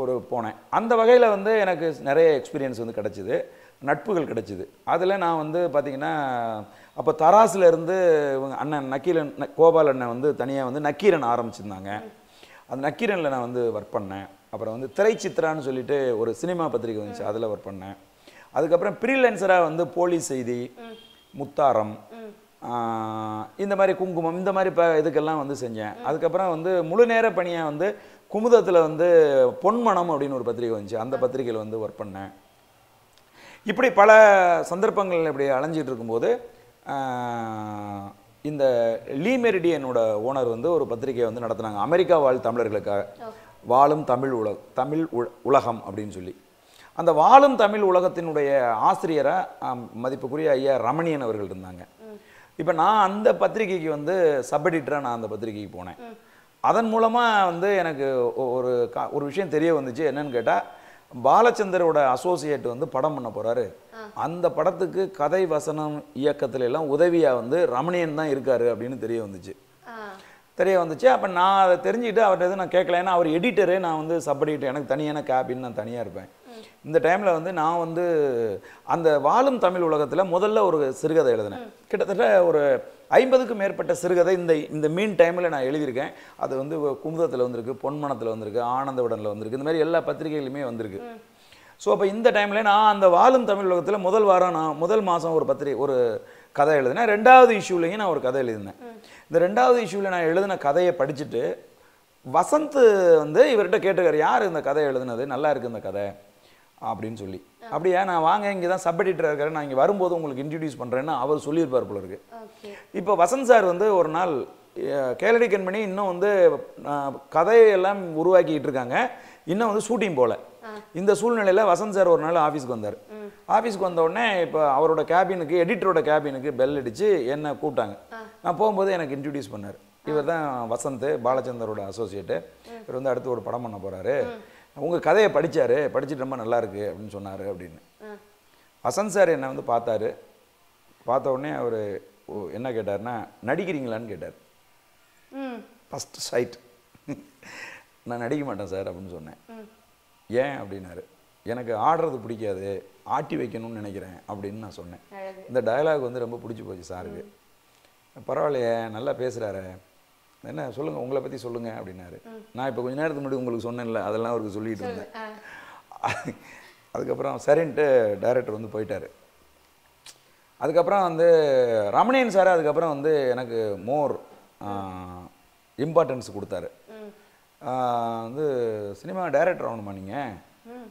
ஒரு போனேன். அந்த வகையில் வந்து எனக்கு நிறைய எக்ஸ்பீரியன்ஸ் வந்து கிடச்சிது. நட்புகள் கிடச்சிது. அதில் நான் வந்து பார்த்திங்கன்னா அப்போ தராசுல இருந்து இவங்க அண்ணன் நக்கீரன் கோபால் அண்ணன் வந்து தனியாக வந்து நக்கீரன் ஆரம்பிச்சிருந்தாங்க. அந்த நக்கீரனில் நான் வந்து ஒர்க் பண்ணேன். அப்புறம் வந்து திரைச்சித்ரான்னு சொல்லிட்டு ஒரு சினிமா பத்திரிகை வந்துச்சு. அதில் ஒர்க் பண்ணேன். அதுக்கப்புறம் ஃப்ரீலான்சராக வந்து போலீஸ் செய்தி முத்தாரம் இந்த மாதிரி குங்குமம் இந்த மாதிரி ப இதுக்கெல்லாம் வந்து செஞ்சேன். அதுக்கப்புறம் வந்து முழு நேர பணியாக வந்து குமுதத்தில் வந்து பொன்மணம் அப்படின்னு ஒரு பத்திரிகை வந்துச்சு. அந்த பத்திரிகையில் வந்து ஒர்க் பண்ணேன். இப்படி பல சந்தர்ப்பங்கள் இப்படி அலைஞ்சிட்டு இருக்கும்போது இந்த லீ மெரிடியனோட ஓனர் வந்து ஒரு பத்திரிகையை வந்து நடத்துனாங்க. அமெரிக்கா வாழ் தமிழர்களுக்காக. வாழும் தமிழ் உலக தமிழ் உல- உலகம் அப்படின்னு சொல்லி. அந்த வாழும் தமிழ் உலகத்தினுடைய ஆசிரியராக மதிப்புக்குரிய ஐயா ரமணியன் அவர்கள் இருந்தாங்க. இப்போ நான் அந்த பத்திரிகைக்கு வந்து சப் எடிட்டராக நான் அந்த பத்திரிகைக்கு போனேன். அதன் மூலமாக வந்து எனக்கு ஒரு ஒரு விஷயம் தெரிய வந்துச்சு. என்னன்னு கேட்டால் பாலச்சந்தரோட அசோசியேட் வந்து படம் பண்ண போறாரு. அந்த படத்துக்கு கதை வசனம் இயக்கத்துல எல்லாம் உதவியா வந்து ரமணியன் தான் இருக்காரு அப்படின்னு தெரிய வந்துச்சு. தெரிய வந்துச்சு. அப்போ நான் அதை தெரிஞ்சுக்கிட்டு அவர்கிட்ட எதுவும் நான் கேட்கல. ஏன்னா அவர் எடிட்டரு நான் வந்து சப் எடிட்டர் எனக்கு தனியான கேபின் நான் தனியாக இருப்பேன். இந்த டைமில் வந்து நான் வந்து அந்த வாழும் தமிழ் உலகத்தில் முதல்ல ஒரு சிறுகதை எழுதினேன். கிட்டத்தட்ட ஒரு ஐம்பதுக்கும் மேற்பட்ட சிறுகதை இந்த இந்த மீன் டைமில் நான் எழுதியிருக்கேன். அது வந்து குமுதத்தில் வந்திருக்கு பொன்மனத்தில் வந்திருக்கு ஆனந்த விடனில் வந்திருக்கு. இந்த மாதிரி எல்லா பத்திரிகைகளுமே வந்திருக்கு. ஸோ அப்போ இந்த டைமில் நான் அந்த வாழும் தமிழ் உலகத்தில் முதல் வாரம் நான் முதல் மாதம் ஒரு பத்திரிகை ஒரு கதை எழுதினேன். ரெண்டாவது இஷ்யூலையும் நான் ஒரு கதை எழுதினேன். இந்த ரெண்டாவது இஷ்யூவில் நான் எழுதின கதையை படிச்சுட்டு வசந்த் வந்து இவர்கிட்ட கேட்டுக்காரு யார் இந்த கதை எழுதுனது? நல்லா இருக்கு இந்த கதை. அப்படின்னு சொல்லி. அப்படியா நான் வாங்க இங்கே தான் சப் எடிட்டர் இருக்காரு நான் இங்கே வரும்போது உங்களுக்கு இன்ட்ரடியூஸ் பண்ணுறேன்னு அவர் சொல்லியிருப்பார் போல இருக்கு. இப்போ வசந்த் சார் வந்து ஒரு நாள் கேளடி கண்மணி இன்னும் வந்து கதையெல்லாம் உருவாக்கிட்டு இருக்காங்க. இன்னும் வந்து ஷூட்டிங் போல. இந்த சூழ்நிலையில் வசந்த் சார் ஒரு நாள் ஆஃபீஸ்க்கு வந்தார். ஆஃபீஸ்க்கு வந்த உடனே இப்போ அவரோட கேபினுக்கு எடிட்டரோட கேபினுக்கு பெல் அடித்து என்னை கூப்பிட்டாங்க. நான் போகும்போது எனக்கு இன்ட்ரடியூஸ் பண்ணார். இவர் தான் வசந்த் பாலச்சந்தரோட அசோசியேட்டு இவர் வந்து அடுத்து ஒரு படம் பண்ண போகிறாரு உங்கள் கதையை படிச்சாரு படிச்சுட்டு ரொம்ப நல்லா இருக்கு அப்படின்னு சொன்னார் அப்படின்னு. வசந்த் சார் என்னை வந்து பார்த்தாரு. பார்த்த உடனே அவர் என்ன கேட்டார்னா நடிக்கிறீங்களான்னு கேட்டார். ம். ஃபஸ்ட் சைட் நான் நடிக்க மாட்டேன் சார் அப்படின்னு சொன்னேன். ஏன்? அப்படின்னாரு. எனக்கு ஆடுறது பிடிக்காது. ஆட்டி வைக்கணும்னு நினைக்கிறேன். அப்படின்னு நான் சொன்னேன். இந்த டயலாக் வந்து ரொம்ப பிடிச்சி போச்சு சாருக்கு. பரவாயில்லையே நல்லா பேசுகிறாரு என்ன சொல்லுங்கள் உங்களை பற்றி சொல்லுங்கள் அப்படின்னாரு. நான் இப்போ கொஞ்ச நேரத்துக்கு முன்னாடி உங்களுக்கு சொன்னேன்ல அதெல்லாம் அவருக்கு சொல்லிட்டு இருந்தேன். அதுக்கப்புறம் சரின்ட்டு டைரக்டர் வந்து போயிட்டாரு. அதுக்கப்புறம் வந்து ரமணியன் சார் அதுக்கப்புறம் வந்து எனக்கு மோர் இம்பார்ட்டன்ஸ் கொடுத்தாரு. வந்து சினிமா டைரக்டர் ஆகணுமா நீங்கள்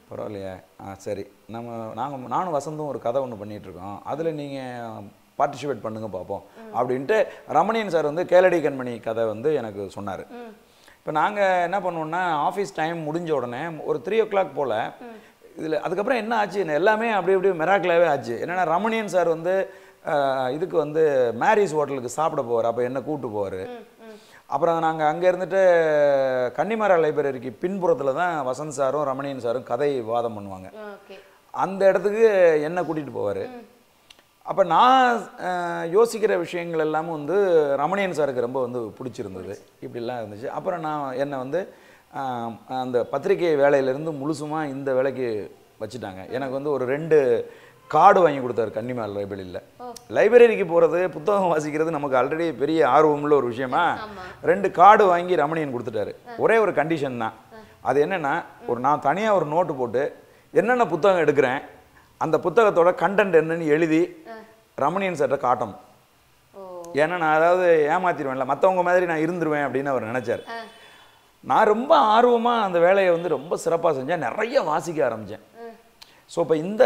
பரவாயில்லையே. ஆ சரி. நம்ம நாங்கள் நானும் வசந்தும் ஒரு கதை ஒன்று பண்ணிகிட்ருக்கோம் அதில் நீங்கள் பார்ட்டிசிபேட் பண்ணுங்க பார்ப்போம் அப்படின்ட்டு ரமணியன் சார் வந்து கேளடி கண்மணி கதை வந்து எனக்கு சொன்னார். இப்போ நாங்கள் என்ன பண்ணுவோம்னா ஆஃபீஸ் டைம் முடிஞ்ச உடனே ஒரு த்ரீ ஓ கிளாக் போல் இதில் அதுக்கப்புறம் என்ன ஆச்சு? எல்லாமே அப்படி அப்படியே மிராக்கிளாவே ஆச்சு. என்னென்னா ரமணியன் சார் வந்து இதுக்கு வந்து மேரிஸ் ஹோட்டலுக்கு சாப்பிட போவார். அப்போ என்ன கூப்பிட்டு போவார்? அப்புறம் நாங்கள் அங்கே இருந்துட்டு கன்னிமரா லைப்ரரிக்கு பின்புறத்தில் தான் வசந்த் சாரும் ரமணியன் சாரும் கதை வாதம் பண்ணுவாங்க. அந்த இடத்துக்கு என்ன கூட்டிகிட்டு போவார்? அப்போ நான் யோசிக்கிற விஷயங்கள் எல்லாமே வந்து ரமணியன் சாருக்கு ரொம்ப வந்து பிடிச்சிருந்தது. இப்படிலாம் இருந்துச்சு. அப்புறம் நான் என்னை வந்து அந்த பத்திரிகை வேலையிலேருந்து முழுசுமாக இந்த வேலைக்கு வச்சுட்டாங்க. எனக்கு வந்து ஒரு ரெண்டு கார்டு வாங்கி கொடுத்தாரு கன்னிமார் லைப்ரரியில். லைப்ரரிக்கு போகிறது புத்தகம் வாசிக்கிறது நமக்கு ஆல்ரெடி பெரிய ஆர்வமுள்ள ஒரு விஷயமா. ரெண்டு கார்டு வாங்கி ரமணியன் கொடுத்துட்டாரு. ஒரே ஒரு கண்டிஷன் தான். அது என்னன்னா ஒரு நான் தனியாக ஒரு நோட்டு போட்டு என்னென்ன புத்தகம் எடுக்கிறேன் அந்த புத்தகத்தோட கண்டென்ட் என்னன்னு எழுதி ரமணியன் சார்ட்ட காட்டணும். ஏன்னா நான் அதாவது ஏமாத்திடுவேன்ல மற்றவங்க மாதிரி நான் இருந்துருவேன் அப்படின்னு அவர் நினைச்சார். நான் ரொம்ப ஆர்வமாக அந்த வேலையை வந்து ரொம்ப சிறப்பாக செஞ்சேன். நிறைய வாசிக்க ஆரம்பித்தேன் ஸோ இப்போ இந்த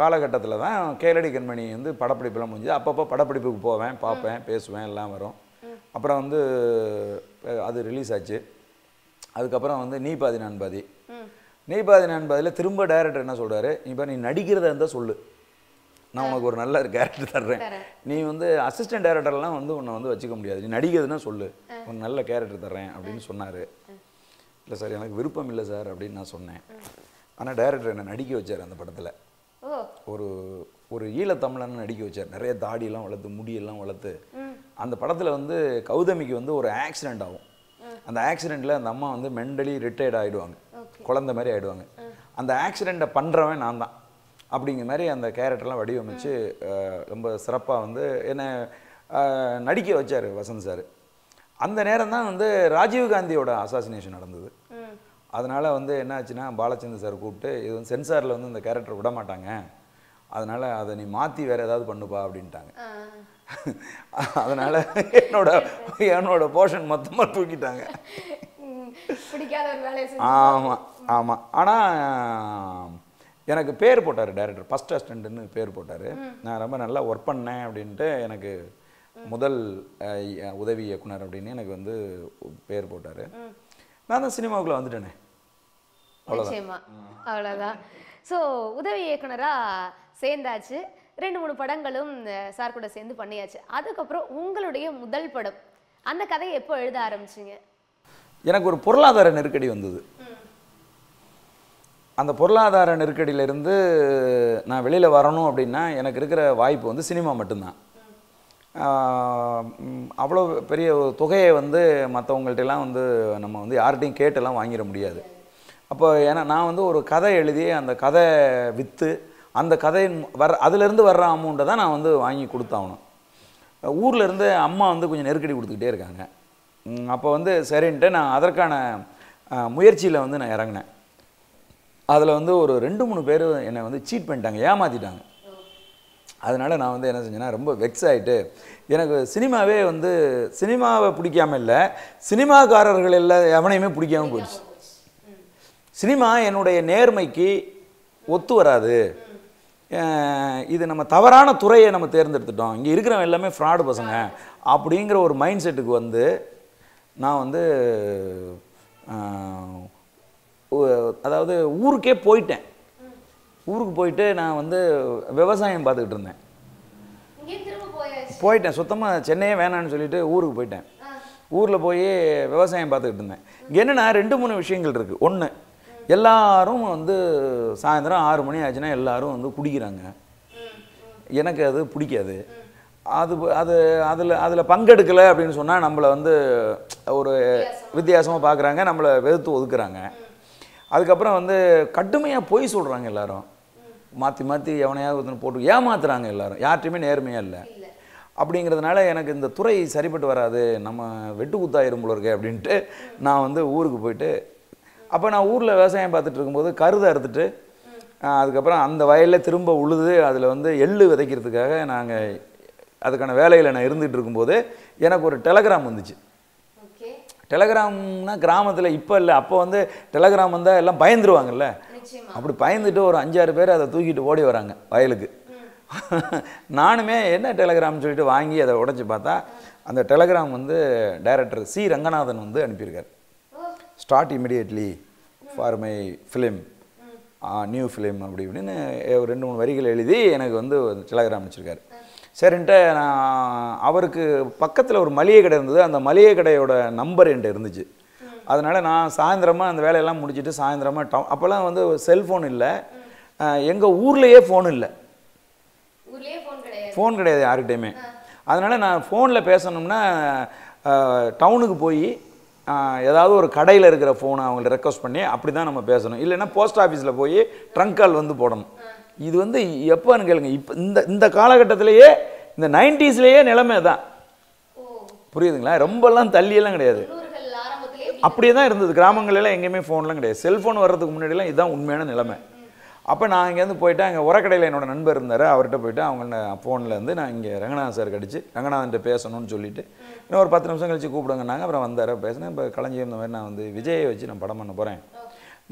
காலகட்டத்தில் தான் கேளடி கண்மணி வந்து படப்பிடிப்புலாம் முடிஞ்சது. அப்பப்போ படப்பிடிப்புக்கு போவேன் பார்ப்பேன் பேசுவேன் எல்லாம் வரும். அப்புறம் வந்து அது ரிலீஸ் ஆச்சு. அதுக்கப்புறம் வந்து நீ பாதி நான் பாதி. ம் நீ பாதி நான் பாதியில் திரும்ப டைரக்டர் என்ன சொல்கிறாரு இப்போ நீ நடிக்கிறதா இருந்தால் சொல்லு. நான் உனக்கு ஒரு நல்ல கேரக்டர் தர்றேன். தரேன். நீ வந்து அசிஸ்டன்ட் டைரக்டர்லாம் வந்து உன்னை வந்து வச்சுக்க முடியாது. நீ நடிக்கிறதுனா சொல்லு. ஒரு நல்ல கேரக்டர் தர்றேன் அப்படின்னு சொன்னார். இல்லை சார் எனக்கு விருப்பம் இல்லை சார் அப்படின்னு நான் சொன்னேன். ஆனால் டைரக்டர் என்னை நடிக்க வச்சார் அந்த படத்தில். ஒரு ஒரு ஈழத்தமிழன் நடிக்க வச்சார். நிறைய தாடியெல்லாம் வளர்த்து முடியெல்லாம் வளர்த்து. அந்த படத்தில் வந்து கௌதமிக்கு வந்து ஒரு ஆக்சிடென்ட் ஆகும். அந்த ஆக்சிடெண்ட்டில் அந்த அம்மா வந்து மென்டலி ரிட்டையர்ட் ஆகிடுவாங்க குழந்தை மாதிரி ஆகிடுவாங்க அந்த ஆக்சிடெண்ட்டை பண்ணுறவன் நான் தான். அப்படிங்கிற மாதிரி அந்த கேரக்டர்லாம் வடிவமைச்சு ரொம்ப சிறப்பாக வந்து என்னை நடிக்க வச்சார் வசந்த் சார். அந்த நேரம் தான் வந்து ராஜீவ்காந்தியோட அசாசினேஷன் நடந்தது. அதனால் வந்து என்ன ஆச்சுன்னா பாலச்சந்தர் சார் கூப்பிட்டு இது வந்து சென்சாரில் வந்து இந்த கேரக்டர் விட மாட்டாங்க. அதனால் அதை நீ மாற்றி வேறு ஏதாவது பண்ணுப்பா அப்படின்ட்டாங்க. அதனால் என்னோட என்னோட போர்ஷன் மொத்தமாக தூக்கிட்டாங்க. பிடிக்காத ஒரு வேலையை செஞ்சு ஆமாம் ஆமாம் ஆனால் எனக்கு பேர் போட்டார் டைரக்டர் ஃபஸ்ட் அசிஸ்டண்ட்டுன்னு பேர் போட்டார். நான் ரொம்ப நல்லா ஒர்க் பண்ணேன் அப்படின்ட்டு எனக்கு முதல் உதவி இயக்குனர் அப்படின்னு எனக்கு வந்து பேர் போட்டார். நான் தான் சினிமாவுக்குள்ளே வந்துட்டேனே. நிச்சயமா. அவ்வளவுதான். ஸோ உதவி இயக்குனரா சேர்ந்தாச்சு. ரெண்டு மூணு படங்களும் சார் கூட சேர்ந்து பண்ணியாச்சு. அதுக்கப்புறம் உங்களுடைய முதல் படம். அந்த கதையை எப்போ எழுத ஆரம்பிச்சீங்க? எனக்கு ஒரு பொருளாதார நெருக்கடி வந்தது. அந்த பொருளாதார நெருக்கடியிலேருந்து நான் வெளியில் வரணும் அப்படின்னா எனக்கு இருக்கிற வாய்ப்பு வந்து சினிமா மட்டும்தான். அவ்வளோ பெரிய ஒரு தொகையை வந்து மற்றவங்கள்ட்டெல்லாம் வந்து நம்ம வந்து யார்கிட்டையும் கேட்டெல்லாம் வாங்கிட முடியாது. அப்போ ஏன்னா நான் வந்து ஒரு கதை எழுதி அந்த கதை விற்று அந்த கதையின் வர அதுலேருந்து வர்ற அமௌண்ட்டை தான் நான் வந்து வாங்கி கொடுத்தாகணும். ஊர்லேருந்து அம்மா வந்து கொஞ்சம் நெருக்கடி கொடுத்துக்கிட்டே இருக்காங்க. அப்போ வந்து சரின்ட்டு நான் அதற்கான முயற்சியில் வந்து நான் இறங்கினேன். அதில் வந்து ஒரு ரெண்டு மூணு பேர் என்னை வந்து சீட் பண்ணிட்டாங்க ஏமாற்றிட்டாங்க அதனால் நான் வந்து என்ன செஞ்சேன்னா ரொம்ப வெக்ஸ் ஆகிட்டு எனக்கு சினிமாவே வந்து சினிமாவை பிடிக்காம இல்லை சினிமாக்காரர்கள் எல்லாம் எவனையுமே பிடிக்காமல் போயிடுச்சு. சினிமா என்னுடைய நேர்மைக்கு ஒத்து வராது. இது நம்ம தவறான துறையை நம்ம தேர்ந்தெடுத்துட்டோம். இங்கே இருக்கிறவங்க எல்லாமே ஃப்ராடு பசங்க. அப்படிங்கிற ஒரு மைண்ட் செட்டுக்கு வந்து நான் வந்து அதாவது ஊருக்கே போயிட்டேன். ஊருக்கு போயிட்டு நான் வந்து விவசாயம் பார்த்துக்கிட்டு இருந்தேன். போயிட்டேன். சுத்தமாக சென்னையே வேணான்னு சொல்லிட்டு ஊருக்கு போயிட்டேன். ஊரில் போய் விவசாயம் பார்த்துக்கிட்டு இருந்தேன். இங்கே என்னென்னா ரெண்டு மூணு விஷயங்கள் இருக்குது ஒன்று எல்லாரும் வந்து சாயந்தரம் ஆறு மணி ஆச்சுன்னா எல்லாரும் வந்து குடிக்கிறாங்க. எனக்கு அது பிடிக்காது. அது அது அதில் அதில் பங்கெடுக்கலை அப்படின்னு சொன்னால் நம்மளை வந்து ஒரு வித்தியாசமாக பார்க்குறாங்க நம்மளை வெறுத்து ஒதுக்குறாங்க. அதுக்கப்புறம் வந்து கடுமையாக பொய் சொல்கிறாங்க எல்லாரும். மாற்றி மாற்றி எவனையாவது ஒருத்தனை போட்டு ஏமாத்துறாங்க எல்லாரும். யார்கிட்டையுமே நேர்மையாக இல்லை. அப்படிங்கிறதுனால எனக்கு இந்த துறை சரிப்பட்டு வராது. நம்ம வெட்டு குத்தாயிரும் போல இருக்கே அப்படின்ட்டு நான் வந்து ஊருக்கு போயிட்டு அப்போ நான் ஊரில் விவசாயம் பார்த்துட்டு இருக்கும்போது கருதை அறுத்துட்டு அதுக்கப்புறம் அந்த வயலில் திரும்ப உழுது அதில் வந்து எள்ளு விதைக்கிறதுக்காக நாங்கள் அதுக்கான வேலையில் நான் இருந்துகிட்டு இருக்கும்போது எனக்கு ஒரு டெலகிராம் வந்துச்சு. டெலகிராம்னா கிராமத்தில் இப்போ இல்லை அப்போ வந்து டெலகிராம் வந்தால் எல்லாம் பயந்துருவாங்கல்ல? அப்படி பயந்துட்டு ஒரு அஞ்சாறு பேர் அதை தூக்கிட்டு ஓடி வராங்க வயலுக்கு. நானுமே என்ன டெலகிராம்னு சொல்லிட்டு வாங்கி அதை உடைச்சு பார்த்தா அந்த டெலகிராம் வந்து டைரக்டர் சி ரங்கநாதன் வந்து அனுப்பியிருக்காரு. Start immediately for my. Film new film அப்படி இப்படின்னு ஒரு ரெண்டு மூணு வரிகள் எழுதி எனக்கு வந்து டெலகிராம் வச்சுருக்காரு. சரின்ட்டு நான் அவருக்கு பக்கத்தில் ஒரு மளிகை கடை இருந்தது. அந்த மளிகை கடையோட நம்பர் என்கிட்ட இருந்துச்சு. அதனால் நான் சாயந்தரமாக அந்த வேலையெல்லாம் முடிச்சுட்டு சாயந்தரமாக டவுன் அப்போல்லாம் வந்து செல்ஃபோன் இல்லை. எங்கள் ஊர்லேயே ஃபோன் இல்லை. ஃபோன் கிடையாது. யார்கிட்டையுமே. அதனால் நான் ஃபோனில் பேசணும்னா டவுனுக்கு போய் ஏதாவது ஒரு கடையில் இருக்கிற ஃபோனை அவங்கள்ட்ட ரெக்வஸ்ட் பண்ணி அப்படி தான் நம்ம பேசணும். இல்லைன்னா போஸ்ட் ஆஃபீஸில் போய் ட்ரங்க் கால் வந்து போடணும். இது வந்து எப்போன்னு கேளுங்க. இப்போ இந்த இந்த காலகட்டத்திலேயே இந்த நைன்டிஸ்லேயே நிலைமை தான் புரியுதுங்களா? ரொம்பலாம் தள்ளியெல்லாம் கிடையாது. அப்படியே தான் இருந்தது. கிராமங்களெல்லாம் எங்கேயுமே ஃபோன்லாம் கிடையாது. செல்ஃபோன் வர்றதுக்கு முன்னாடிலாம் இதுதான் உண்மையான நிலைமை. அப்போ நான் இங்கேருந்து போயிட்டு அங்கே உரக்கடையில் என்னோட நண்பர் இருந்தார். அவர்கிட்ட போயிட்டு அவங்க ஃபோனில் இருந்து நான் இங்கே ரங்கநாதன் சார் கடிச்சு ரங்கநாதன்ட்ட பேசணும்னு சொல்லிட்டு இன்னும் ஒரு பத்து நிமிஷம் கழிச்சு கூப்பிடுங்கன்னாங்க. அப்புறம் வந்தார். பேசினேன். இப்போ களஞ்சியம் இந்த மாதிரி நான் வந்து விஜயை வச்சு நான் படம் பண்ண போகிறேன்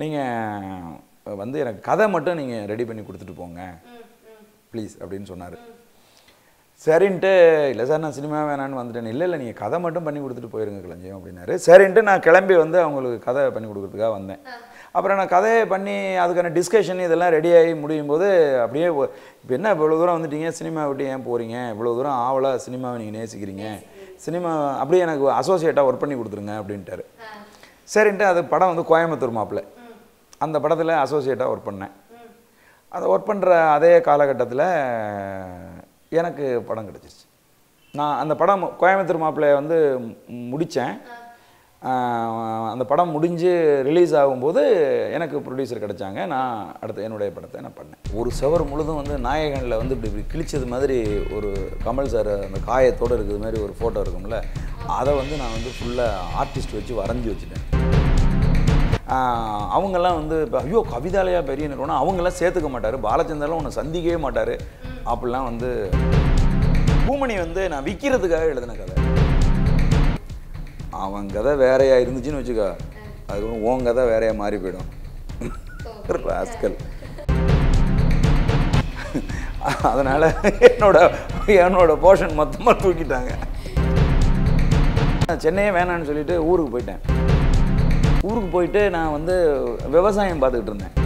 நீங்கள் வந்து எனக்கு கதை மட்டும் நீங்கள் ரெடி பண்ணி கொடுத்துட்டு போங்க. ப்ளீஸ் அப்படின்னு சொன்னார். சரின்ட்டு இல்லை சார் நான் சினிமா வேணான்னு வந்துட்டேன். இல்லை இல்லை நீங்கள் கதை மட்டும் பண்ணி கொடுத்துட்டு போயிருங்க கிளஞ்சியம் அப்படின்னாரு. சரின்ட்டு நான் கிளம்பி வந்து அவங்களுக்கு கதை பண்ணி கொடுக்கறதுக்காக வந்தேன். அப்புறம் நான் கதையை பண்ணி அதுக்கான டிஸ்கஷன் இதெல்லாம் ரெடி ஆகி முடியும் போது அப்படியே இப்போ என்ன இவ்வளோ தூரம் வந்துட்டீங்க? சினிமா விட்டு ஏன் போகிறீங்க இவ்வளோ தூரம் ஆவலாக சினிமாவை நீங்கள் நேசிக்கிறீங்க? சினிமா அப்படியே எனக்கு அசோசியேட்டாக ஒர்க் பண்ணி கொடுத்துருங்க அப்படின்ட்டாரு. சரின்ட்டு அது படம் வந்து கோயம்புத்தூர் மாப்பிள்ளை அந்த படத்தில் அசோசியேட்டாக ஒர்க் பண்ணேன். அதை ஒர்க் பண்ணுற அதே காலகட்டத்தில் எனக்கு படம் கிடச்சிருச்சு. நான் அந்த படம் கோயம்புத்தூர் மாப்பிள்ளையை வந்து முடித்தேன் அந்த படம் முடிஞ்சு ரிலீஸ் ஆகும்போது எனக்கு ப்ரொடியூசர் கிடைச்சாங்க. நான் அடுத்து என்னுடைய படத்தை நான் பண்ணேன். ஒரு செவர் முழுதும் வந்து நாயகனில் வந்து இப்படி இப்படி கிழிச்சது மாதிரி ஒரு கமல் சார் அந்த காயத்தோடு இருக்கிறது மாதிரி ஒரு ஃபோட்டோ இருக்கும்ல அதை வந்து நான் வந்து ஃபுல்லாக ஆர்டிஸ்ட் வச்சு வரைஞ்சி வச்சுட்டேன். அவங்கெல்லாம் வந்து இப்போ ஐயோ கவிதாலயா பெரிய நிறுவனம். அவங்கெல்லாம் சேர்த்துக்க மாட்டார். பாலச்சந்தர்லாம் உன்னை சந்திக்கவே மாட்டார். அப்படிலாம் வந்து பூமணி வந்து நான் விற்கிறதுக்காக எழுதின கதை. அவன் கதை வேறையா இருந்துச்சுன்னு வச்சுக்கோ. அது உன் கதை வேறையா மாறி போயிடும். ராஸ்கல் அதனால் என்னோட என்னோட போர்ஷன் மொத்தமாக தூக்கிட்டாங்க. சென்னையே வேணான்னு சொல்லிட்டு ஊருக்கு போயிட்டேன். ஊருக்கு போயிட்டு நான் வந்து விவசாயம் பார்த்துக்கிட்டு இருந்தேன்.